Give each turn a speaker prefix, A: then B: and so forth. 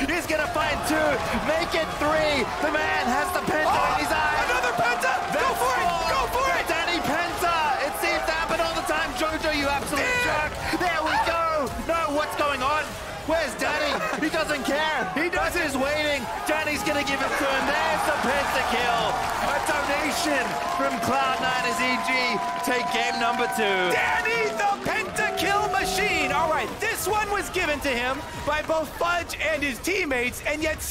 A: He's going to find two, make it three. The man has the penta
B: Oh,
A: in his eye.
B: Oh, another penta! Go for it! Go for it!
A: Danny Penta! It seems to happen all the time. Jojo, you absolute jerk. There we go. No, what's going on? Where's Danny? He doesn't care. He does his waiting. Danny's gonna give it to him. There's the pentakill. A donation from Cloud9 as EG take game number two.
B: Danny this one was given to him by both Fudge and his teammates, and yet